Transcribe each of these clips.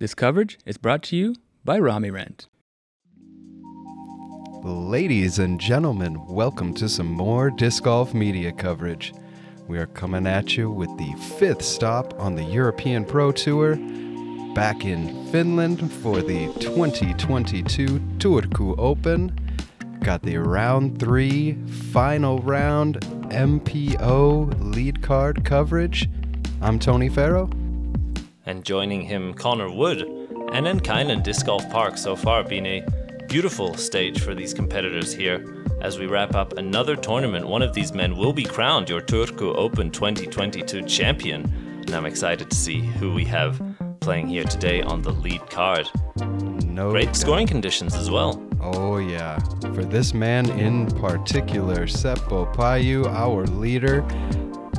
This coverage is brought to you by Ramirent. Ladies and gentlemen, welcome to some more disc golf media coverage. We are coming at you with the fifth stop on the European Pro Tour, back in Finland for the 2022 Turku Open. Got the round three final round MPO lead card coverage. I'm Tony Ferro. And joining him, Connor Wood. Anninkainen Disc Golf Park so far being a beautiful stage for these competitors here. As we wrap up another tournament, one of these men will be crowned your Turku Open 2022 champion. And I'm excited to see who we have playing here today on the lead card. No Great doubt. scoring conditions as well. Oh, yeah. For this man in particular, Seppo Paju, our leader,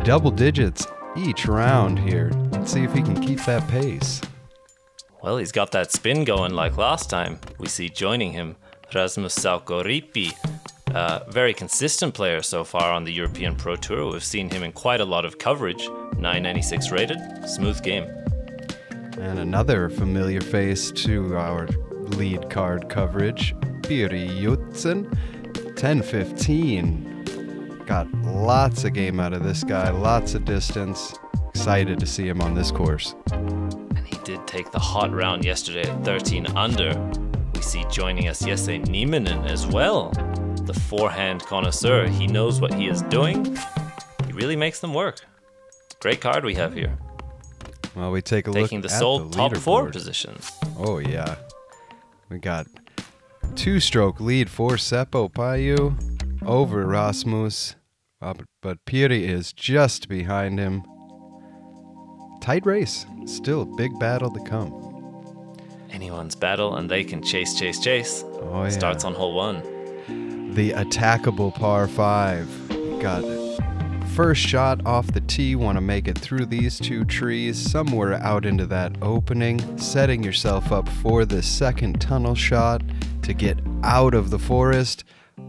double digits each round here. Let's see if he can keep that pace. Well, he's got that spin going like last time. We see joining him Rasmus Saukkoriipi, a very consistent player so far on the European Pro Tour. We've seen him in quite a lot of coverage. 996 rated, smooth game. And another familiar face to our lead card coverage, Pyry Joutsen, 10-15. Got lots of game out of this guy, lots of distance. Excited to see him on this course. And he did take the hot round yesterday at 13 under. We see joining us Jesse Nieminen as well. The forehand connoisseur. He knows what he is doing. He really makes them work. Great card we have here. Well, we take a look Taking the at sole the top four positions. Oh yeah, we got two-stroke lead for Seppo Paju over Rasmus, uh, but Pyry is just behind him. Tight race, still a big battle to come. Anyone's battle, and they can chase, chase, chase. Oh yeah, Starts on hole one. the attackable par five. Got first shot off the tee. Want to make it through these two trees, somewhere out into that opening, setting yourself up for the second tunnel shot to get out of the forest,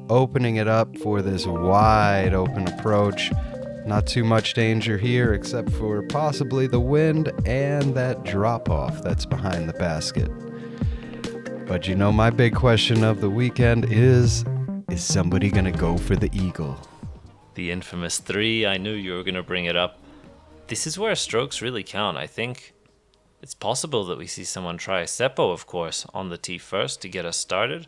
opening it up for this wide open approach. Not too much danger here, except for possibly the wind and that drop off that's behind the basket. But you know, my big question of the weekend is is somebody going to go for the eagle? The infamous three. I knew you were going to bring it up. This is where strokes really count. I think it's possible that we see someone try a Seppo, of course, on the tee first to get us started.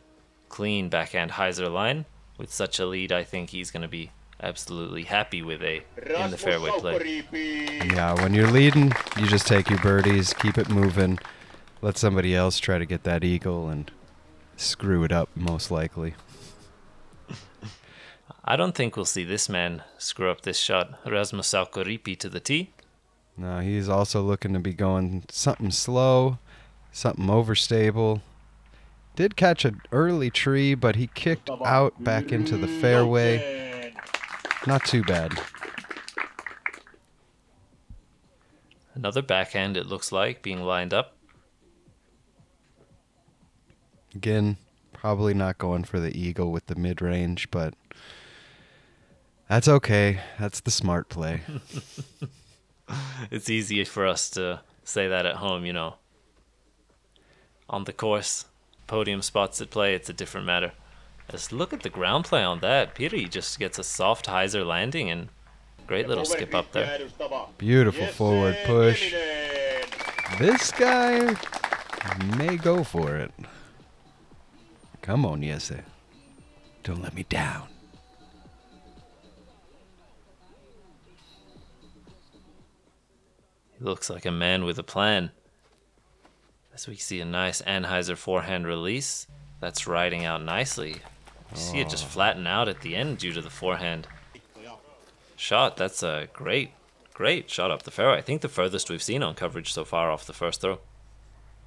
Clean backhand hyzer line. With such a lead, I think he's going to be absolutely happy with a in the fairway play. Yeah, when you're leading, you just take your birdies, keep it moving, let somebody else try to get that eagle and screw it up, most likely. I don't think we'll see this man screw up this shot. Rasmus Saukkoriipi to the tee. No, he's also looking to be going something slow, something overstable. Did catch an early tree, but he kicked out back into the fairway. Not too bad. Another backhand, it looks like, being lined up. Again, probably not going for the eagle with the mid range, but that's okay. That's the smart play. It's easy for us to say that at home, you know. On the course, podium spots at play, it's a different matter. Just look at the ground play on that. Pyry just gets a soft hyzer landing and great little skip up there. Beautiful forward push. This guy may go for it. Come on, Jesse. Don't let me down. He looks like a man with a plan. As we see a nice anhyzer forehand release, that's riding out nicely. You see it just oh. flatten out at the end due to the forehand. Shot, that's a great, great shot up the fairway. I think the furthest we've seen on coverage so far off the first throw.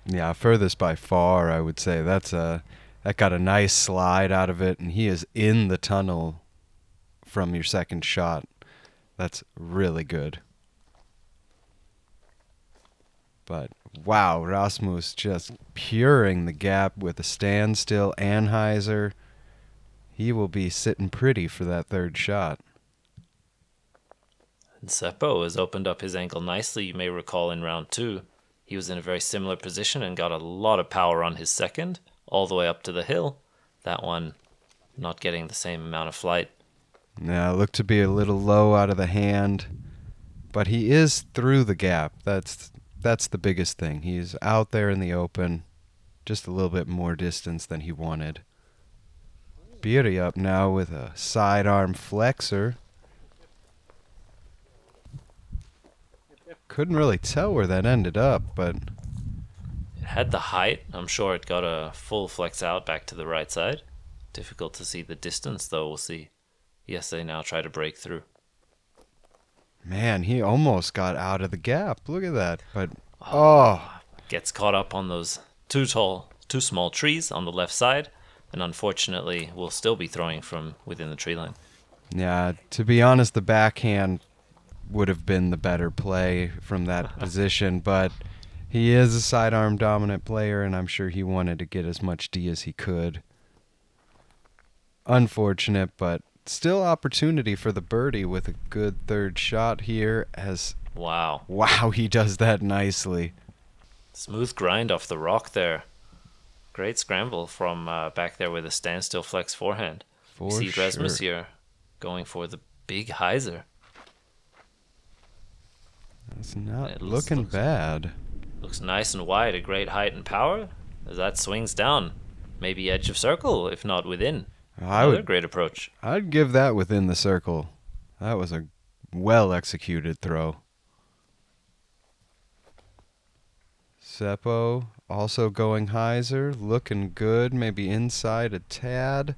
Yeah, furthest by far, I would say. That's a that got a nice slide out of it, and he is in the tunnel from your second shot. That's really good. But wow, Rasmus just puring the gap with a standstill anhyzer. He will be sitting pretty for that third shot. And Seppo has opened up his ankle nicely, you may recall in round two. he was in a very similar position and got a lot of power on his second, all the way up to the hill. That one not getting the same amount of flight. Yeah, looked to be a little low out of the hand, but he is through the gap. That's that's the biggest thing. He's out there in the open, just a little bit more distance than he wanted. Pyry up now with a sidearm flexor. Couldn't really tell where that ended up, but It had the height. I'm sure it got a full flex out back to the right side. Difficult to see the distance, though. We'll see. Yes, they now try to break through. Man, he almost got out of the gap. Look at that. But oh. oh, Gets caught up on those two tall, two small trees on the left side, and unfortunately will still be throwing from within the tree line. Yeah, to be honest, the backhand would have been the better play from that position, but he is a sidearm dominant player, and I'm sure he wanted to get as much D as he could. Unfortunate, but still opportunity for the birdie with a good third shot here. As Wow. wow, he does that nicely. Smooth grind off the rock there. Great scramble from uh, back there with a standstill flex forehand. For See Rasmus sure. here going for the big hyzer. It's not It looks- looking looks- bad. Looks nice and wide, a great height and power. As that swings down, maybe edge of circle, if not within. I Another would great approach. I'd give that within the circle. That was a well executed throw. Seppo also going hyzer, looking good, maybe inside a tad.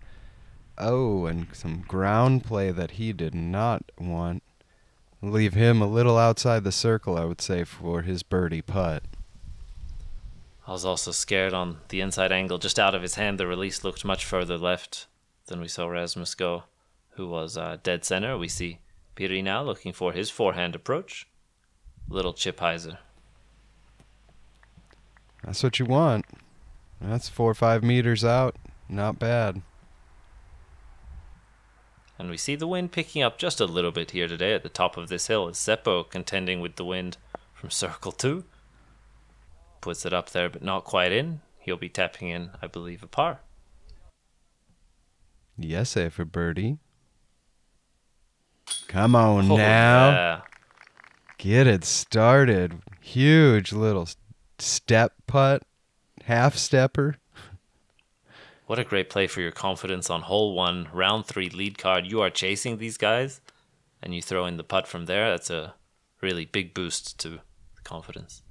Oh, and some ground play that he did not want. Leave him a little outside the circle, I would say, for his birdie putt. I was also scared on the inside angle, just out of his hand. The release looked much further left than we saw Rasmus go, who was uh, dead center. We see Pyry now looking for his forehand approach. Little chip hyzer. That's what you want. That's four or five meters out. Not bad. And we see the wind picking up just a little bit here today at the top of this hill. Is Seppo contending with the wind from circle two? Puts it up there, but not quite in. He'll be tapping in, I believe, a par. Yes, eh, for birdie. Come on Oh, now. yeah. Get it started. Huge little step putt, half stepper. What a great play for your confidence on hole one, round three lead card. You are chasing these guys, and you throw in the putt from there. That's a really big boost to the confidence.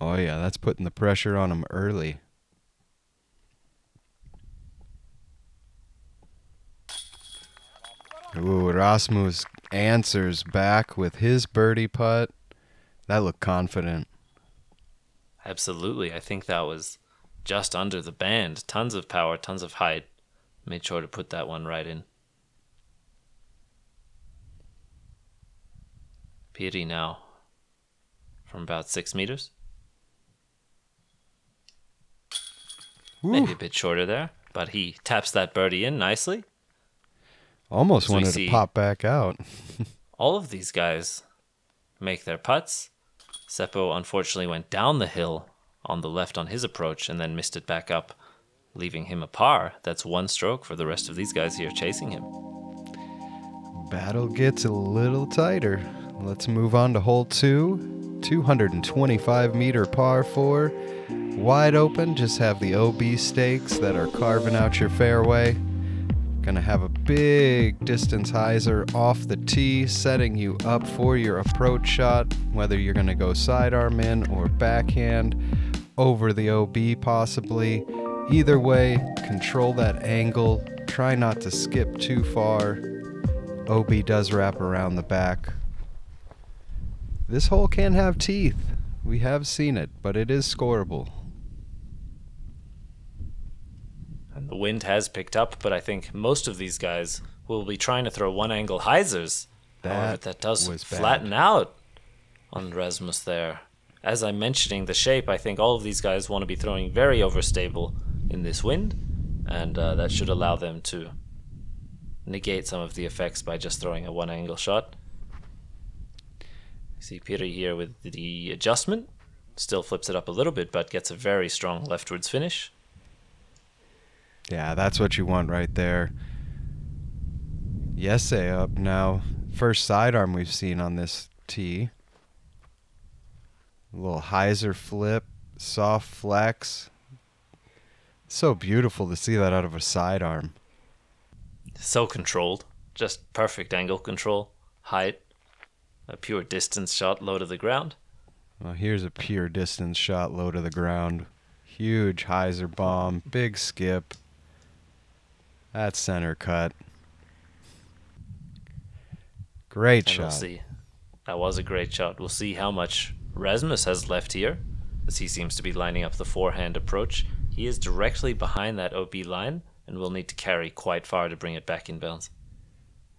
Oh, yeah, that's putting the pressure on him early. Ooh, Rasmus answers back with his birdie putt. That looked confident. Absolutely. I think that was just under the band. Tons of power, tons of height. Made sure to put that one right in. Pyry now from about six meters. Maybe a bit shorter there, but he taps that birdie in nicely. Almost So wanted to pop back out. all of these guys make their putts. Seppo unfortunately went down the hill on the left on his approach and then missed it back up, leaving him a par. That's one stroke for the rest of these guys here chasing him. Battle gets a little tighter. Let's move on to hole two. 225 meter par four. Wide open, just have the OB stakes that are carving out your fairway. Gonna have a big distance hyzer off the tee, setting you up for your approach shot, whether you're gonna go sidearm in or backhand, over the OB possibly. Either way, control that angle. Try not to skip too far. OB does wrap around the back. This hole can have teeth. We have seen it, but it is scoreable. And the wind has picked up, but I think most of these guys will be trying to throw one angle hyzers. That that does flatten out on Rasmus there. As I'm mentioning the shape, I think all of these guys want to be throwing very overstable in this wind, and uh, that should allow them to negate some of the effects by just throwing a one angle shot. See Peter here with the adjustment. Still flips it up a little bit, but gets a very strong leftwards finish. Yeah, that's what you want right there. Jesse up now. First sidearm we've seen on this tee. A little hyzer flip, soft flex. So beautiful to see that out of a sidearm. So controlled. Just perfect angle control, height, a pure distance shot low to the ground. Well, here's a pure distance shot low to the ground. Huge hyzer bomb, big skip. That's center cut. Great And shot. we'll see. That was a great shot. We'll see how much Rasmus has left here, as he seems to be lining up the forehand approach. He is directly behind that OB line and will need to carry quite far to bring it back in bounds.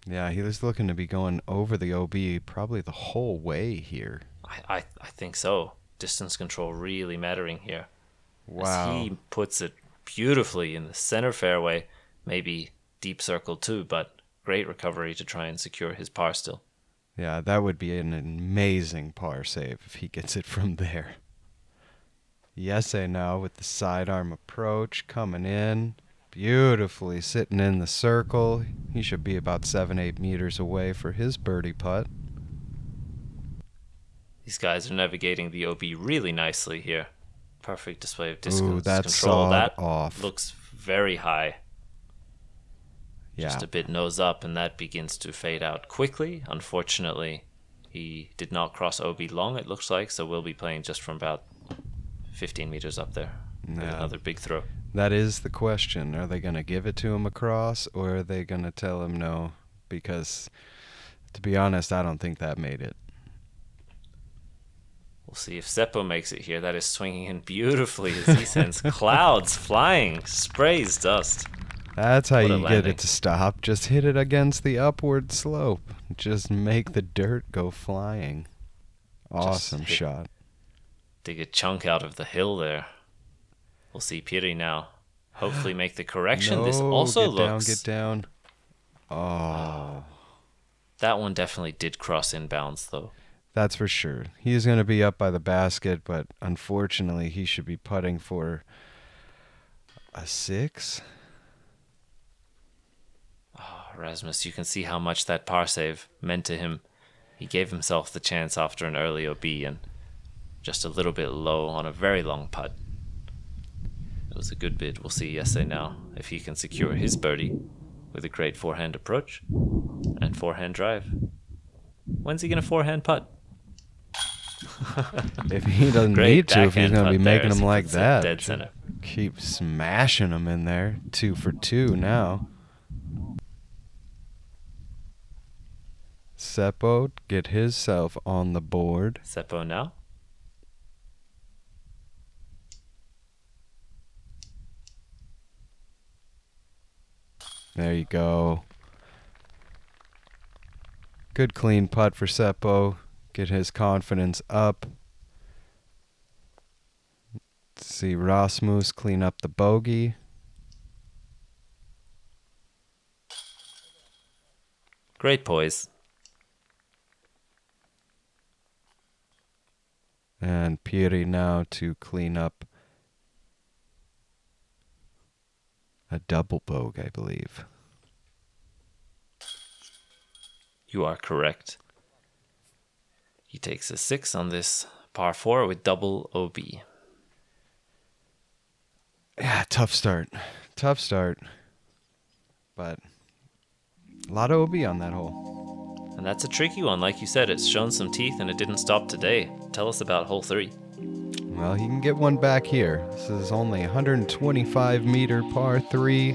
Yeah, he was looking to be going over the OB probably the whole way here. I, I, I think so. Distance control really mattering here. As he puts it beautifully in the center fairway, maybe deep circle too, but great recovery to try and secure his par still. Yeah, that would be an amazing par save if he gets it from there. Jesse now with the sidearm approach coming in. Beautifully sitting in the circle. He should be about seven, eight meters away for his birdie putt. These guys are navigating the OB really nicely here. Perfect display of distance Ooh, that's control. That off. looks very high. Yeah. Just a bit nose up, and that begins to fade out quickly. Unfortunately, he did not cross OB long, it looks like, so we'll be playing just from about 15 meters up there. Yeah. Another big throw. That is the question. Are they going to give it to him across or are they going to tell him no? Because, to be honest, I don't think that made it. We'll see if Seppo makes it here. That is swinging in beautifully as he sends clouds flying, sprays dust. That's how What you get it to stop. Just hit it against the upward slope. Just make the dirt go flying. Awesome hit- shot. Dig a chunk out of the hill there. We'll see Pyry now. Hopefully make the correction. this No, also get down, looks get down. Oh, oh. that one definitely did cross inbounds though. that's for sure. He's going to be up by the basket, but unfortunately, he should be putting for a six. Rasmus, you can see how much that par save meant to him. He gave himself the chance after an early OB and just a little bit low on a very long putt. It was a good bid. We'll see Jesse now if he can secure his birdie with a great forehand approach and forehand drive. When's he gonna forehand putt? If he doesn't Great need to, if he's going to be making them like that, dead center. keep smashing them in there. Two for two now. Seppo get himself on the board. Seppo now. There you go. Good clean putt for Seppo. Get his confidence up. Let's see Rasmus clean up the bogey. Great poise. And Pyry now to clean up a double bogey, I believe. You are correct. He takes a six on this par four with double OB. Yeah, tough start. Tough start. But a lot of OB on that hole. And that's a tricky one. Like you said, it's shown some teeth and it didn't stop today. Tell us about hole three. Well, he can get one back here. This is only 125 meter par three.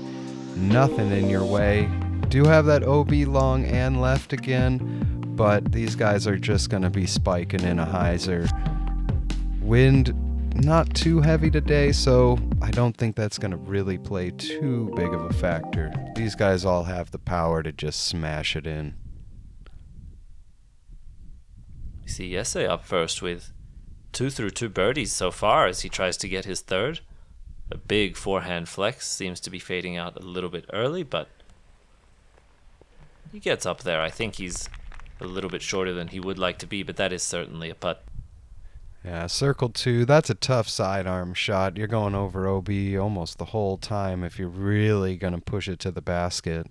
Nothing in your way. Do have that OB long and left again, but these guys are just going to be spiking in a hyzer. Wind not too heavy today, so I don't think that's going to really play too big of a factor. These guys all have the power to just smash it in. We see Jesse up first with two through two birdies so far as he tries to get his third. A big forehand flex seems to be fading out a little bit early, but he gets up there. I think he's a little bit shorter than he would like to be, but that is certainly a putt. Yeah, circle two. That's a tough sidearm shot. You're going over OB almost the whole time if you're really going to push it to the basket.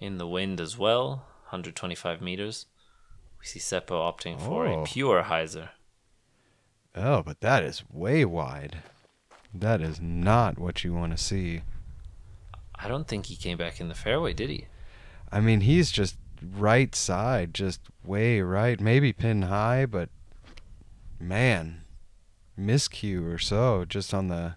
In the wind as well, 125 meters. We see Seppo opting for Oh. a pure hyzer. Oh, but that is way wide. That is not what you want to see. I don't think he came back in the fairway, did he? I mean, he's just right side, just way right. Maybe pin high, but man, miscue or so, just on the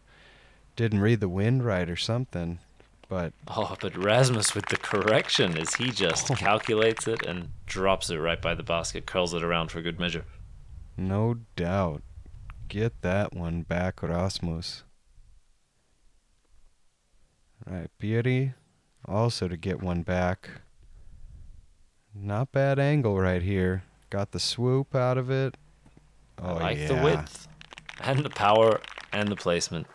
didn't read the wind right or something. But Oh, but Rasmus with the correction is he just Oh. calculates it and drops it right by the basket, curls it around for good measure. no doubt, get that one back, Rasmus. Right, Pyry, also to get one back. Not bad angle right here. Got the swoop out of it. Oh I like yeah. the width and the power and the placement.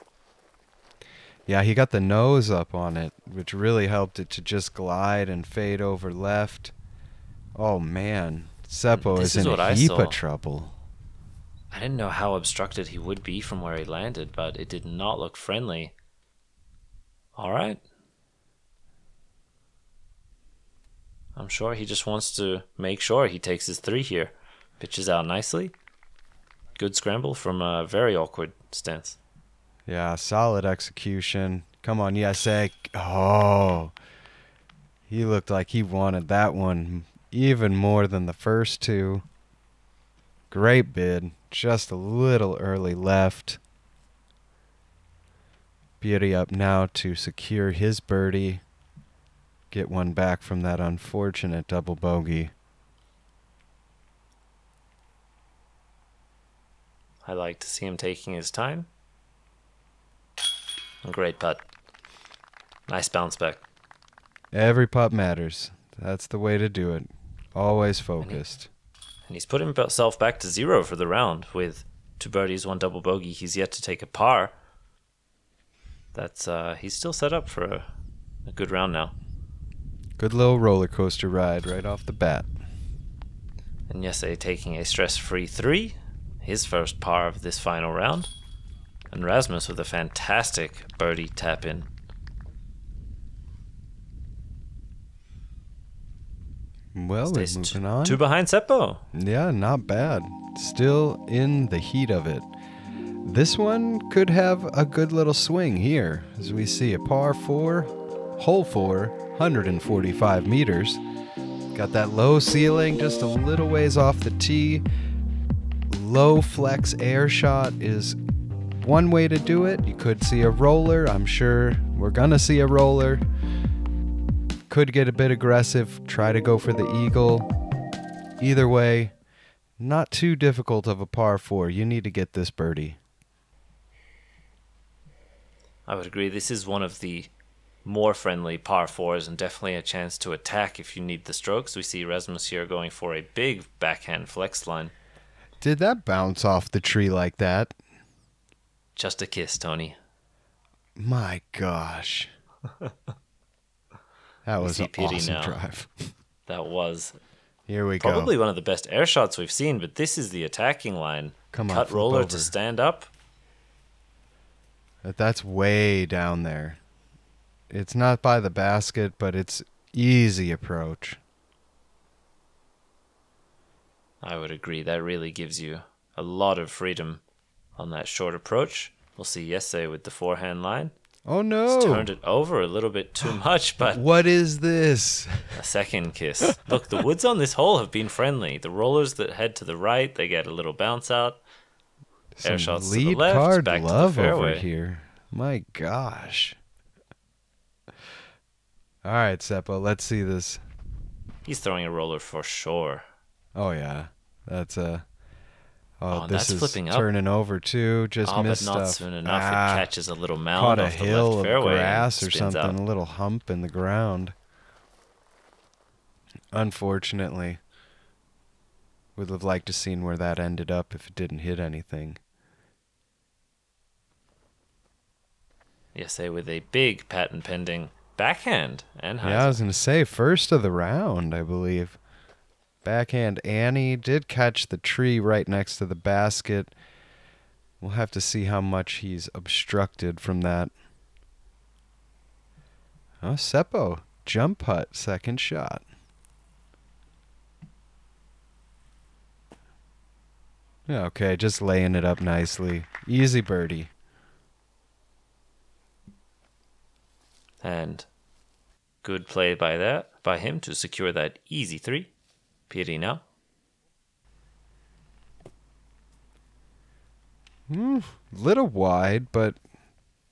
Yeah, he got the nose up on it, which really helped it to just glide and fade over left. Oh man, Seppo This is, is in what a heap of trouble. I didn't know how obstructed he would be from where he landed, but it did not look friendly. All right. I'm sure he just wants to make sure he takes his three here. Pitches out nicely. Good scramble from a very awkward stance. Yeah, solid execution. Come on, yes. Oh, he looked like he wanted that one even more than the first two. Great bid, just a little early left. Pyry up now to secure his birdie. Get one back from that unfortunate double bogey. I like to see him taking his time. A great putt. Nice bounce back. Every putt matters. That's the way to do it. Always focused. And he's put himself back to zero for the round with two birdies, one double bogey. He's yet to take a par. That's uh he's still set up for a, a good round now. Good little roller coaster ride right off the bat. And Jesse taking a stress free three, his first par of this final round. And Rasmus with a fantastic birdie tap in. Well, Stays we're moving on. Two behind Seppo. Yeah, not bad. Still in the heat of it. This one could have a good little swing here, as we see a par four, hole four, 145 meters. Got that low ceiling, just a little ways off the tee. Low flex air shot is one way to do it. You could see a roller. I'm sure we're gonna see a roller. Could get a bit aggressive, try to go for the eagle. Either way, not too difficult of a par four. You need to get this birdie. I would agree. This is one of the more friendly par fours and definitely a chance to attack if you need the strokes. We see Rasmus here going for a big backhand flex line. Did that bounce off the tree like that? Just a kiss, Tony. My gosh. That was an awesome now. drive. That was Here we probably go. one of the best air shots we've seen, but this is the attacking line. Come on, Cut roller over. to stand up. That's way down there. It's not by the basket, but it's easy approach. I would agree. That really gives you a lot of freedom on that short approach. We'll see Jesse with the forehand line. Oh He's no. turned it over a little bit too much, but What is this? a second kiss. Look, the woods on this hole have been friendly. The rollers that head to the right, they get a little bounce out. Air Some shots to the left, card back to the love over fairway. here. My gosh. All right, Seppo, let's see this. He's throwing a roller for sure. Oh yeah, that's a. Oh, Oh, this that's is flipping up. turning over too. Just oh, missed but not stuff. soon enough. Ah, it catches a little mound caught a off the hill left of grass or something, out. a little hump in the ground. Unfortunately, would have liked to seen where that ended up if it didn't hit anything. Jesse with a big patent pending backhand and Yeah, I was gonna say first of the round, I believe. Backhand Annie did catch the tree right next to the basket. We'll have to see how much he's obstructed from that. Oh, Seppo, jump putt, second shot. Okay, just laying it up nicely. Easy birdie. And good play by that by him to secure that easy three. Pyry now. Mm, little wide, but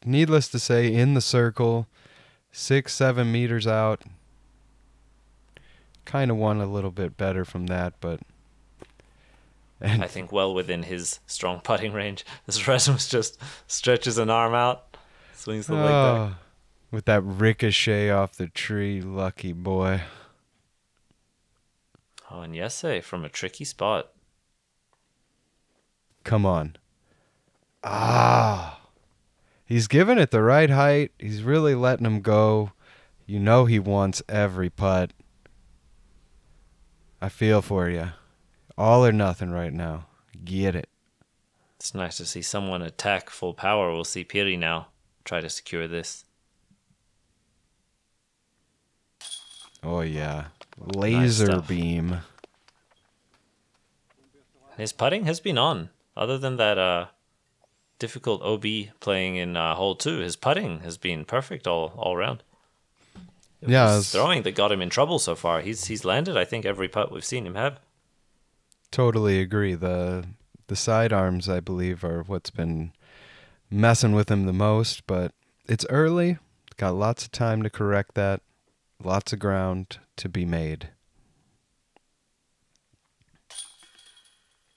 needless to say, in the circle, six, seven meters out. Kind of won a little bit better from that, but. And I think well within his strong putting range. This Rasmus just stretches an arm out, swings the oh, leg back. Ah, with that ricochet off the tree, lucky boy. Oh, and Jesse from a tricky spot. Come on. Ah. He's giving it the right height. He's really letting him go. You know he wants every putt. I feel for you. All or nothing right now. Get it. It's nice to see someone attack full power. We'll see Pyry now try to secure this. Oh yeah. Laser nice beam. His putting has been on. Other than that uh difficult OB playing in uh, hole 2, his putting has been perfect all all round. It yeah, was throwing that got him in trouble so far. He's he's landed I think every putt we've seen him have. Totally agree. The the sidearms I believe are what's been messing with him the most, but it's early. Got lots of time to correct that. Lots of ground to be made.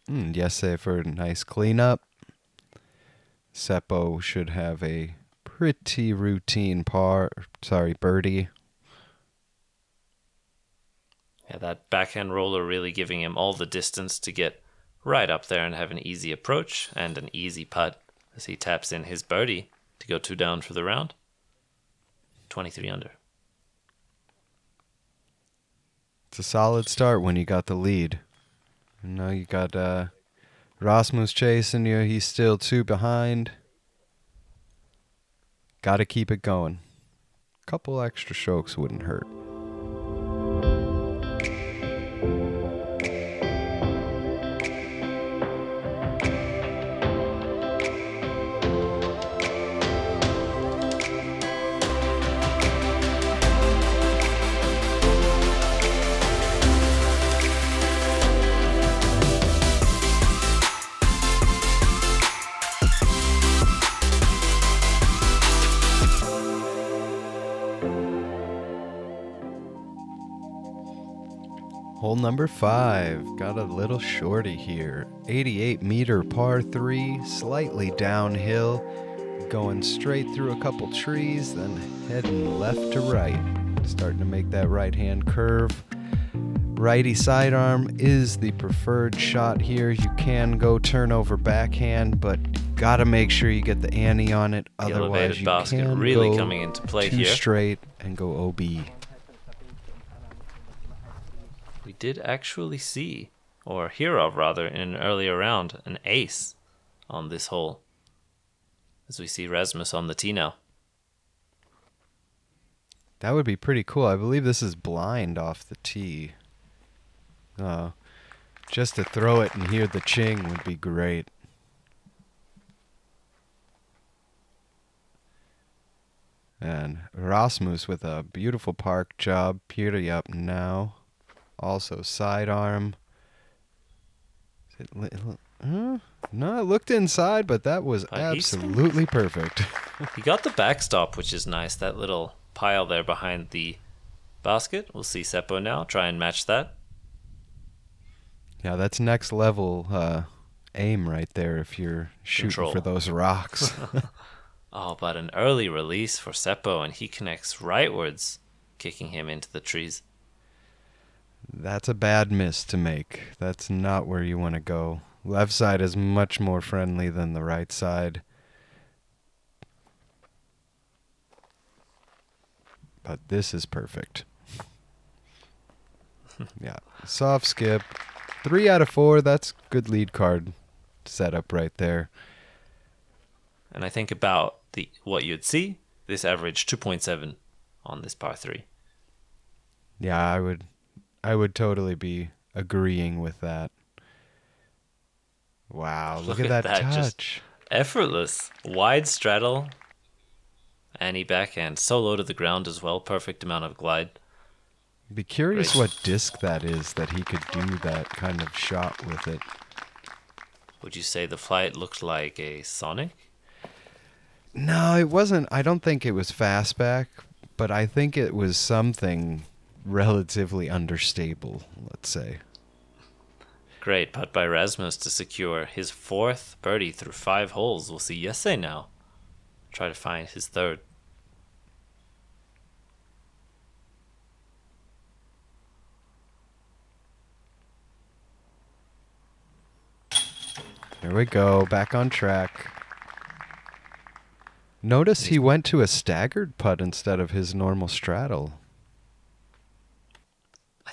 Mm, yes, for a nice cleanup. Seppo should have a pretty routine par. Sorry, birdie. Yeah, that backhand roller really giving him all the distance to get right up there and have an easy approach and an easy putt as he taps in his birdie to go two down for the round. 23 under. It's a solid start when you got the lead. Know, you got uh, Rasmus chasing you. He's still two behind. Got to keep it going. Couple extra strokes wouldn't hurt. Number five. Got a little shorty here. 88 meter par three, slightly downhill. Going straight through a couple trees, then heading left to right. Starting to make that right hand curve. Righty sidearm is the preferred shot here. You can go turnover backhand, but gotta make sure you get the ante on it. The Otherwise, you basket can really go coming into play too here. straight and go OB we did actually see, or hear of rather, in an earlier round, an ace on this hole. As we see Rasmus on the tee now. That would be pretty cool. I believe this is blind off the tee. Uh, just to throw it and hear the ching would be great. And Rasmus with a beautiful park job. Piri up now. Also sidearm. It, uh, no, I looked inside, but that was uh, absolutely perfect. he got the backstop, which is nice. That little pile there behind the basket. We'll see Seppo now try and match that. Yeah, that's next level uh, aim right there if you're shooting Control. for those rocks. oh, but an early release for Seppo, and he connects rightwards, kicking him into the trees. That's a bad miss to make. That's not where you want to go. Left side is much more friendly than the right side. But this is perfect. Yeah, soft skip. Three out of four. That's good lead card setup right there. And I think about the what you'd see. This average 2.7 on this par three. Yeah, I would, I would totally be agreeing with that. Wow, look, Look at, at that, that, just- touch. Effortless, wide straddle, Annie backhand, so low to the ground as well. Perfect amount of glide. Be curious Great. what disc that is that he could do that kind of shot with it. Would you say the flight looked like a Sonic? No, it wasn't. I don't think it was fastback, but I think it was something relatively understable, let's say. Great putt by Rasmus to secure his fourth birdie through five holes. We'll see Jesse now. Try to find his third. There we go, back on track. Notice he went to a staggered putt instead of his normal straddle.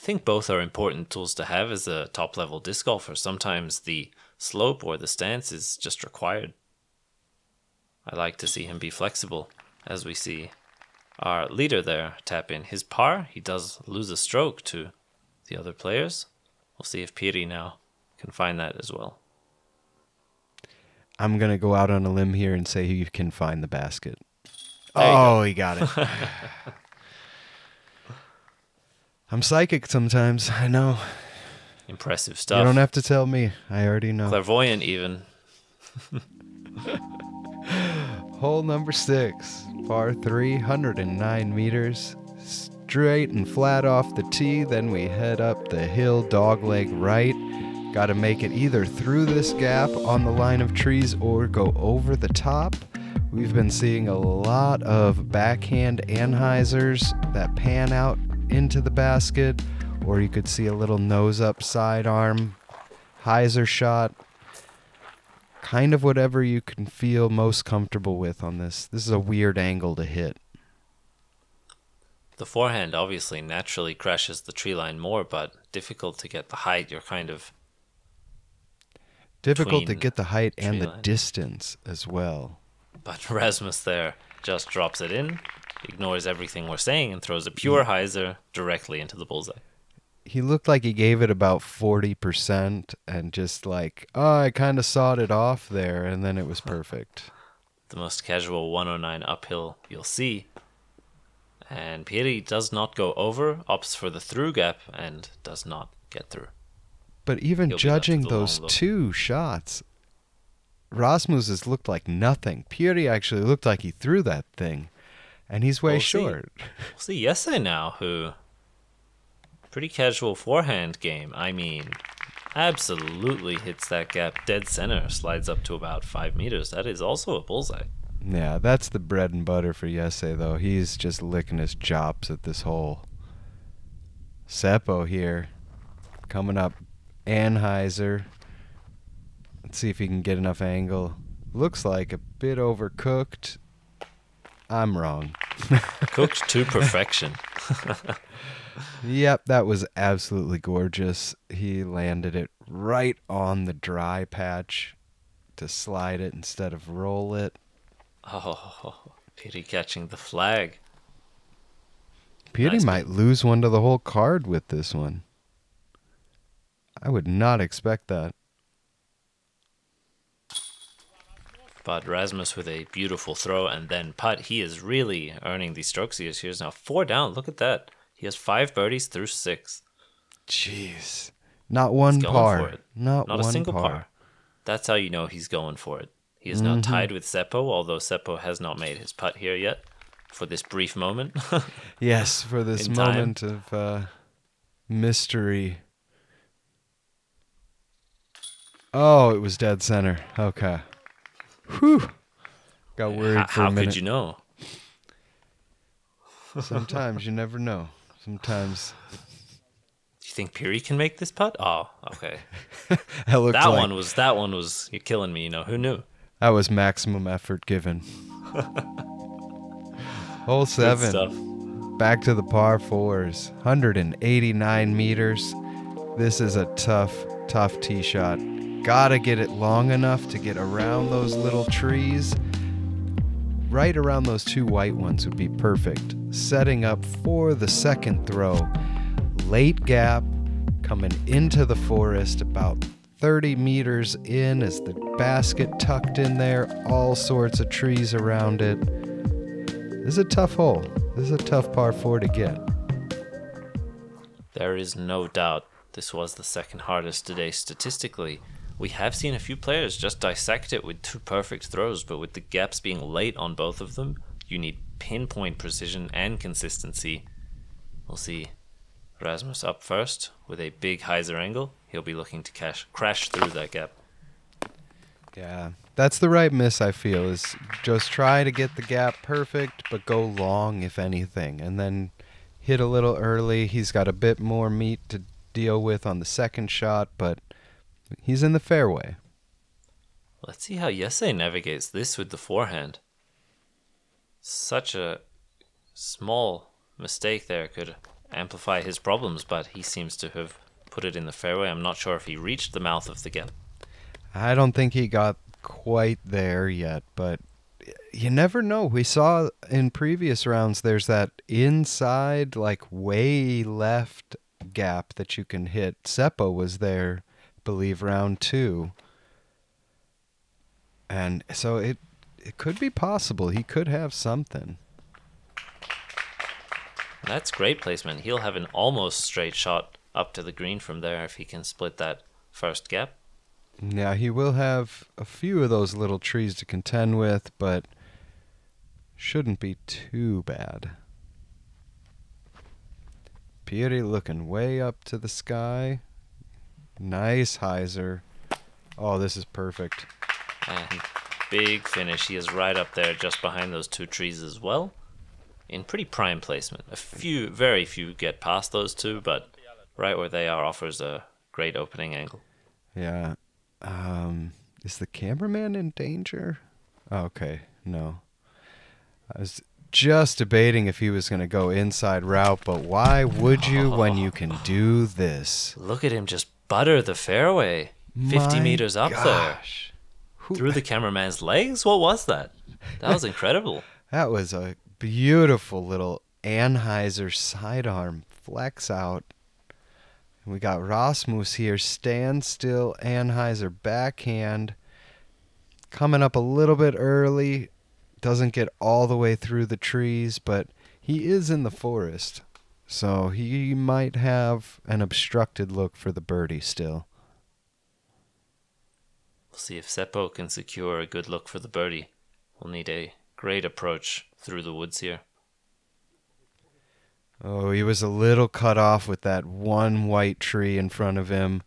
I think both are important tools to have as a top level disc golfer. Sometimes the slope or the stance is just required. I like to see him be flexible, as we see our leader there tap in his par. He does lose a stroke to the other players. We'll see if Pyry now can find that as well. I'm going to go out on a limb here and say he can find the basket. There oh, he got it. I'm psychic sometimes. I know. Impressive stuff. You don't have to tell me. I already know. Clairvoyant, even. Hole number six, par 309 meters. Straight and flat off the tee, then we head up the hill, dogleg right. Got to make it either through this gap on the line of trees or go over the top. We've been seeing a lot of backhand anhyzers that pan out into the basket, or you could see a little nose up sidearm hyzer shot kind of whatever you can feel most comfortable with on this. This is a weird angle to hit. The forehand obviously naturally crashes the tree line more, but difficult to get the height. You're kind of Difficult to get the height and the line. distance as well. But Rasmus there just drops it in, ignores everything we're saying, and throws a pure hyzer directly into the bullseye. He looked like he gave it about 40% and just like, oh, I kind of sawed it off there, and then it was perfect. The most casual 109 uphill you'll see. And Pyry does not go over, opts for the through gap, and does not get through. But even He'll judging with a long those two shots, Rasmus's looked like nothing. Pyry actually looked like he threw that thing, and he's way We'll see. short. We'll see Jesse now, who. Pretty casual forehand game. I mean, absolutely hits that gap dead center, slides up to about five meters. That is also a bullseye. Yeah, that's the bread and butter for Jesse, though. He's just licking his chops at this hole. Seppo here, coming up. Anhyzer. Let's see if he can get enough angle. Looks like a bit overcooked. I'm wrong. Cooked to perfection. Yep, that was absolutely gorgeous. He landed it right on the dry patch to slide it instead of roll it. Oh, pity catching the flag. Petey Nice. might lose one to the whole card with this one. I would not expect that. But Rasmus with a beautiful throw and then putt. He is really earning these strokes. He is here now four down. Look at that. He has five birdies through six. Jeez. Not one par. Not, Not one a single par. par. That's how you know he's going for it. He is now Mm-hmm. tied with Seppo, although Seppo has not made his putt here yet for this brief moment. Yes, for this In time. moment of uh, mystery. Oh, it was dead center. Okay. Whew. Got worried how for a how minute. could you know? Sometimes you never know. Sometimes Do you think Pyry can make this putt? Oh, okay. that looked that like one was that one was you're killing me. You know who knew? that was maximum effort given. Hole seven. back to the par fours. 189 meters. This is a tough, tough tee shot. Gotta get it long enough to get around those little trees. Right around those two white ones would be perfect. Setting up for the second throw. Late gap, coming into the forest about 30 meters in as the basket tucked in there, all sorts of trees around it. This is a tough hole. This is a tough par four to get. There is no doubt this was the second hardest today statistically. We have seen a few players just dissect it with two perfect throws, but with the gaps being late on both of them, you need pinpoint precision and consistency. We'll see Rasmus up first with a big hyzer angle. He'll be looking to cash, crash through that gap. Yeah, that's the right miss. I feel is just try to get the gap perfect, but go long if anything, and then hit a little early. He's got a bit more meat to deal with on the second shot, but he's in the fairway. Let's see how Jesse navigates this with the forehand. Such a small mistake there could amplify his problems, but he seems to have put it in the fairway. I'm not sure if he reached the mouth of the gap. I don't think he got quite there yet, but you never know. We saw in previous rounds there's that inside, like way left gap that you can hit. Seppo was there, believe, round two. And so it it could be possible. He could have something. That's great placement. He'll have an almost straight shot up to the green from there if he can split that first gap. Now he will have a few of those little trees to contend with, but shouldn't be too bad. Pyry looking way up to the sky. Nice hyzer. Oh, this is perfect. And big finish. He is right up there just behind those two trees as well. In pretty prime placement. A few, very few get past those two, but right where they are offers a great opening angle. Yeah. Um, is the cameraman in danger? Okay, no. I was just debating if he was going to go inside route, but why would you when you can do this? Look at him just butter the fairway. 50 My meters up gosh. Who- there. Through the cameraman's legs? What was that? That was incredible. That was a beautiful little anhyzer sidearm flex out. We got Rasmus here, stand still, anhyzer backhand. Coming up a little bit early, doesn't get all the way through the trees, but he is in the forest. So he might have an obstructed look for the birdie still. We'll see if Seppo can secure a good look for the birdie. We'll need a great approach through the woods here. Oh, he was a little cut off with that one white tree in front of him.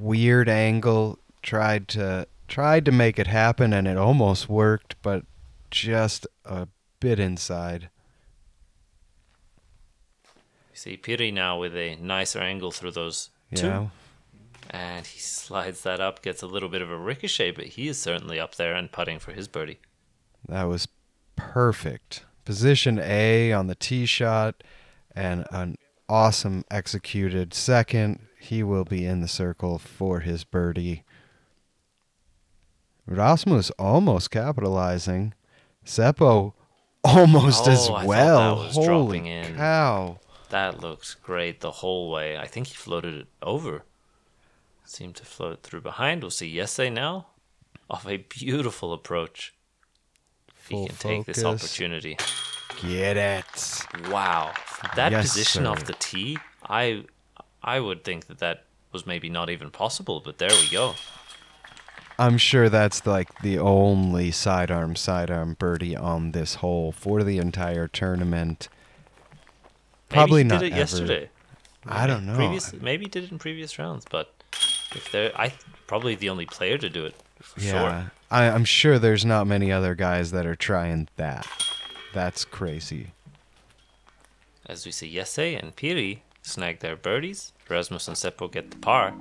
Weird angle. Tried to tried to make it happen and it almost worked, but just a bit inside. See Pyry now with a nicer angle through those two. Yeah. And he slides that up, gets a little bit of a ricochet, but he is certainly up there and putting for his birdie. That was perfect. Position A on the tee shot and an awesome executed second. He will be in the circle for his birdie. Rasmus almost capitalizing. Seppo almost oh, as Oh, I well. Holy dropping in. cow. That looks great the whole way. I think he floated it over. Seemed to float through behind. We'll see Jesse now. Off a beautiful approach. If he can take this opportunity. Get it. Wow. That Yes, position off the tee, I I would think that that was maybe not even possible, but there we go. I'm sure that's like the only sidearm sidearm birdie on this hole for the entire tournament. Probably he not did it ever. yesterday. I don't know. Previous, maybe he did it in previous rounds, but if they're, I probably the only player to do it for Yeah, sure. I, I'm sure there's not many other guys that are trying that. That's crazy. As we see Jesse and Pyry snag their birdies, Rasmus and Seppo get the par.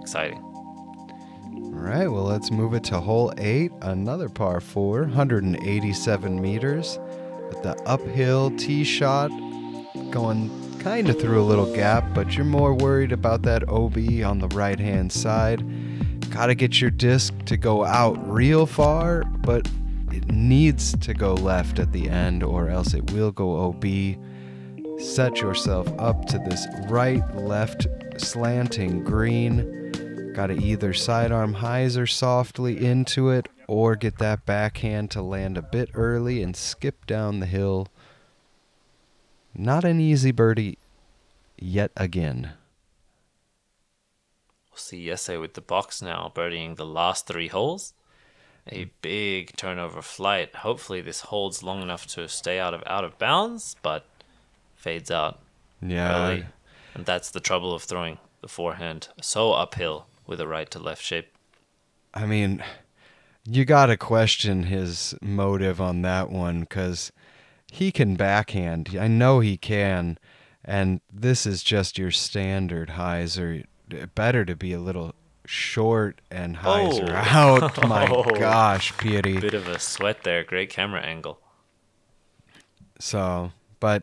Exciting. All right, well, let's move it to hole eight, another par four, 187 meters. With the uphill tee shot going kind of through a little gap, but you're more worried about that OB on the right hand side. Gotta get your disc to go out real far, but it needs to go left at the end, or else it will go OB. Set yourself up to this right left slanting green. Gotta either sidearm hyzer softly into it or get that backhand to land a bit early and skip down the hill. Not an easy birdie yet again. We'll see Jesse with the box now, birdieing the last three holes. A hmm. big turnover flight. Hopefully, this holds long enough to stay out of out of bounds, but fades out Yeah. early. And that's the trouble of throwing the forehand so uphill with a right to left shape. I mean, you gotta question his motive on that one because he can backhand. I know he can, and this is just your standard hyzer. Better to be a little short and hyzer Oh. out. My Oh. gosh, Petey. Bit of a sweat there. Great camera angle. So, but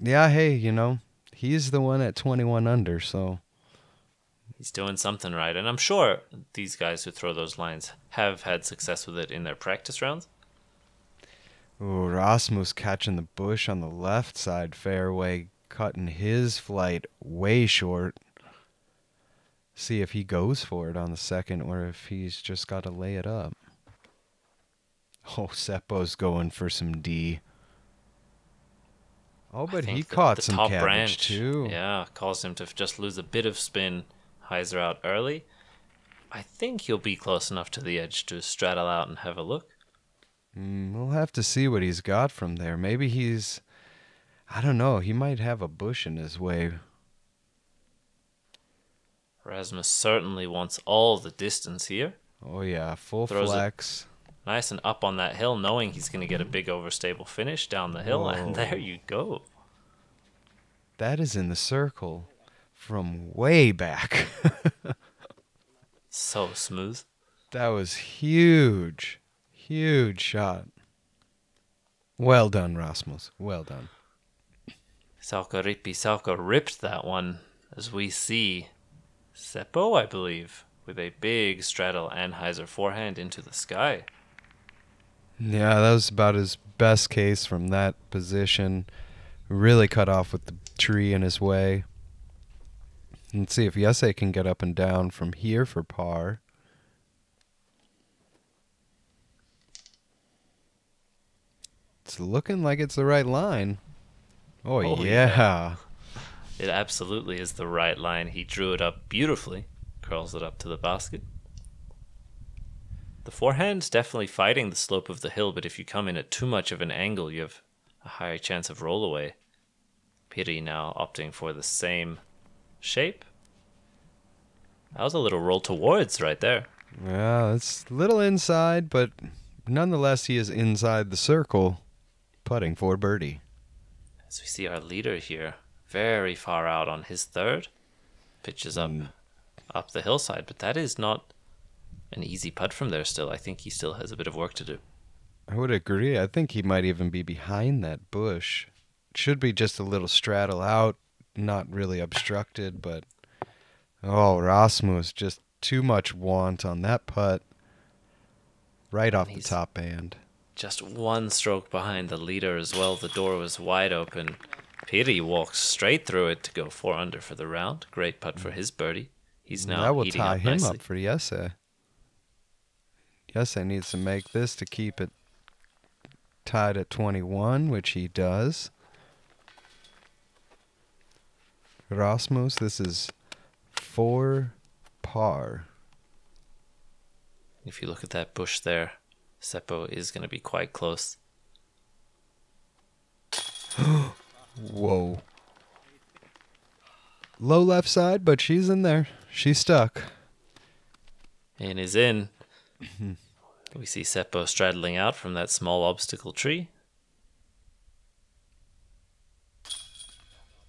yeah, hey, you know, he's the one at 21 under, so He's doing something right. And I'm sure these guys who throw those lines have had success with it in their practice rounds. Ooh, Rasmus catching the bush on the left side fairway, cutting his flight way short. See if he goes for it on the second or if he's just got to lay it up. Oh, Seppo's going for some D. Oh, but he the- caught the some top cabbage branch, too. Yeah, caused him to just lose a bit of spin. Hyzer out early. I think he'll be close enough to the edge to straddle out and have a look. Mm, we'll have to see what he's got from there. Maybe he's. I don't know. He might have a bush in his way. Rasmus certainly wants all the distance here. Oh, yeah. Full Throws flex. Nice and up on that hill, knowing he's going to get a big overstable finish down the hill, and there you go. That is in the circle from way back. So smooth. that was huge. Huge shot. Well done, Rasmus. Well done. Saukkoriipi Salka ripped that one, as we see Seppo, I believe, with a big straddle anhyzer forehand into the sky. Yeah, that was about his best case from that position. Really cut off with the tree in his way. Let's see if Jesse can get up and down from here for par. It's looking like it's the right line. Oh, Oh, yeah. yeah. It absolutely is the right line. He drew it up beautifully, curls it up to the basket. The forehand's definitely fighting the slope of the hill, but if you come in at too much of an angle, you have a higher chance of roll away. Pyry now opting for the same shape. That was a little roll towards right there. Yeah, it's a little inside, but nonetheless, he is inside the circle, putting for birdie. As we see our leader here, very far out on his third, pitches up mm. up the hillside, but that is not an easy putt from there. Still, I think he still has a bit of work to do. I would agree. I think he might even be behind that bush. Should be just a little straddle out, not really obstructed, but oh, Rasmus just too much want on that putt. Right off the top band. Just one stroke behind the leader as well. The door was wide open. Pyry walks straight through it to go four under for the round. Great putt for his birdie. He's now that will tie up him nicely. up for Jesse. Jesse needs to make this to keep it tied at 21, which he does. Rasmus, this is four par. If you look at that bush there, Seppo is going to be quite close. Whoa. Low left side, but she's in there. She's stuck. and is in. we see Seppo straddling out from that small obstacle tree.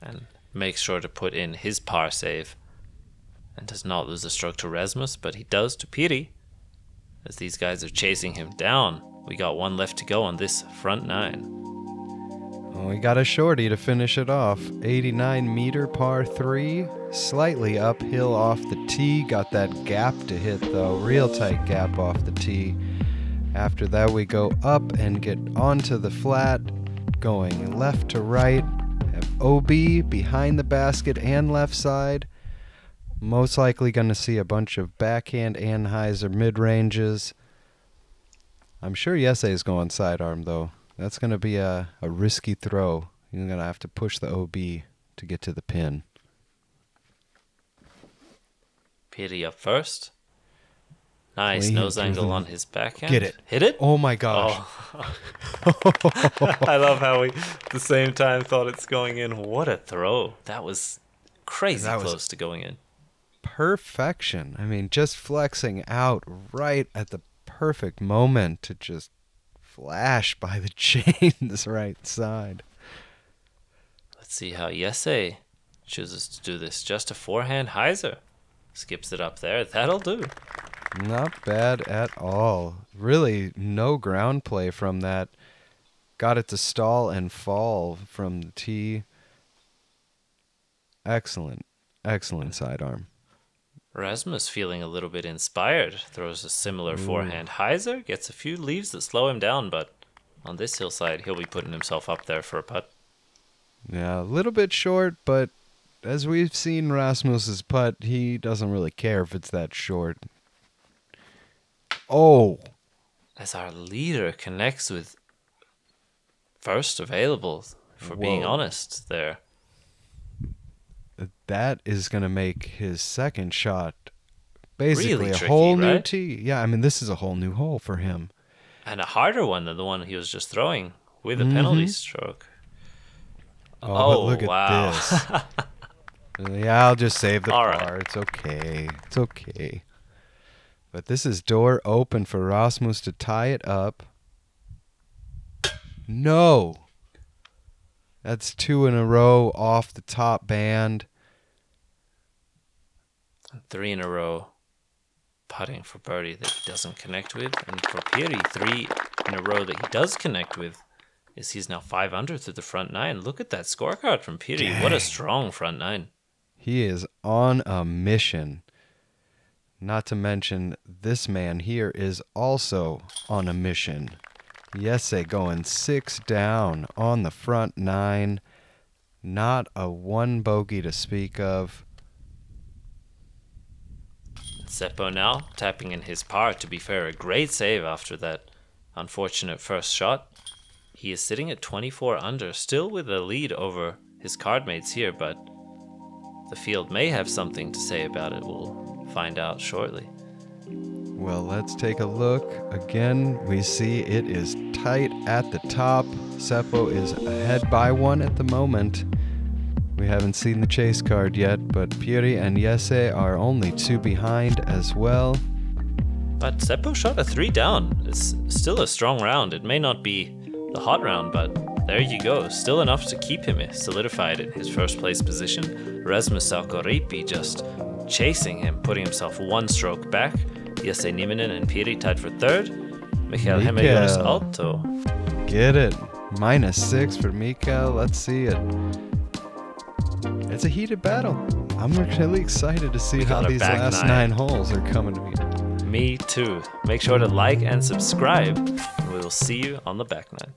And makes sure to put in his par save. And does not lose a stroke to Rasmus, but he does to Pyry. As these guys are chasing him down. We got one left to go on this front nine. Well, we got a shorty to finish it off. 89 meter par 3, slightly uphill off the tee. Got that gap to hit though, real tight gap off the tee. After that, we go up and get onto the flat, going left to right. Have OB behind the basket and left side. Most likely going to see a bunch of backhand anhyzer mid ranges. I'm sure Jesse is going sidearm though. That's going to be a, a risky throw. You're going to have to push the OB to get to the pin. Petey up first. Nice Clean nose angle the- on his backhand. Get it. Hit it? Oh my gosh. Oh. I love how we at the same time thought it's going in. What a throw. That was crazy That was- close to going in. Perfection. I mean, just flexing out right at the perfect moment to just flash by the chains right side. Let's see how Jesse chooses to do this. Just a forehand hyzer. Skips it up there. That'll do. Not bad at all. Really, no ground play from that. Got it to stall and fall from the tee. Excellent, excellent sidearm. Rasmus feeling a little bit inspired. Throws a similar mm. forehand hyzer. Gets a few leaves that slow him down, but on this hillside, he'll be putting himself up there for a putt. Yeah, a little bit short, but as we've seen Rasmus's putt, he doesn't really care if it's that short. Oh, As our leader connects with first available, for being honest, there. That is going to make his second shot basically Really a tricky, whole new right? tee. Yeah, I mean, this is a whole new hole for him. And a harder one than the one he was just throwing with a Mm-hmm. penalty stroke. Oh, Oh, look wow. at this. yeah, I'll just save the All right. par. It's okay. It's okay. But this is door open for Rasmus to tie it up. No. That's two in a row off the top band. Three in a row putting for birdie that he doesn't connect with. And for Pyry, three in a row that he does connect with is he's now five under through the front nine. Look at that scorecard from Pyry. What a strong front nine. He is on a mission. Not to mention, this man here is also on a mission. Jesse going six down on the front nine. Not a one bogey to speak of. Seppo now tapping in his par. To be fair, a great save after that unfortunate first shot. He is sitting at 24 under, still with a lead over his card mates here, but the field may have something to say about it. We'll find out shortly. Well, let's take a look. Again, we see it is tight at the top. Seppo is ahead by one at the moment. We haven't seen the chase card yet, but Pyry and Jesse are only two behind as well. But Seppo shot a three down. It's still a strong round. It may not be the hot round, but there you go. Still enough to keep him solidified in his first place position. Rasmus Saukkoriipi just chasing him, putting himself one stroke back. Jesse Nieminen and Pyry tied for third. Michael Hemme Jonas Alto. Get it. Minus six for Mikael. Let's see it. It's a heated battle. I'm really excited to see We how these last nine. nine holes are coming to me. Me too. Make sure to like and subscribe, and we will see you on the back nine.